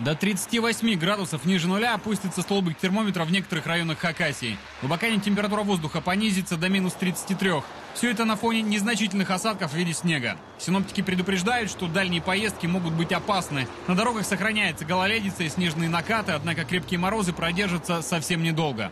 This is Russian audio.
До 38 градусов ниже нуля опустится столбик термометра в некоторых районах Хакасии. В Абакане температура воздуха понизится до минус 33. Все это на фоне незначительных осадков в виде снега. Синоптики предупреждают, что дальние поездки могут быть опасны. На дорогах сохраняется гололедица и снежные накаты, однако крепкие морозы продержатся совсем недолго.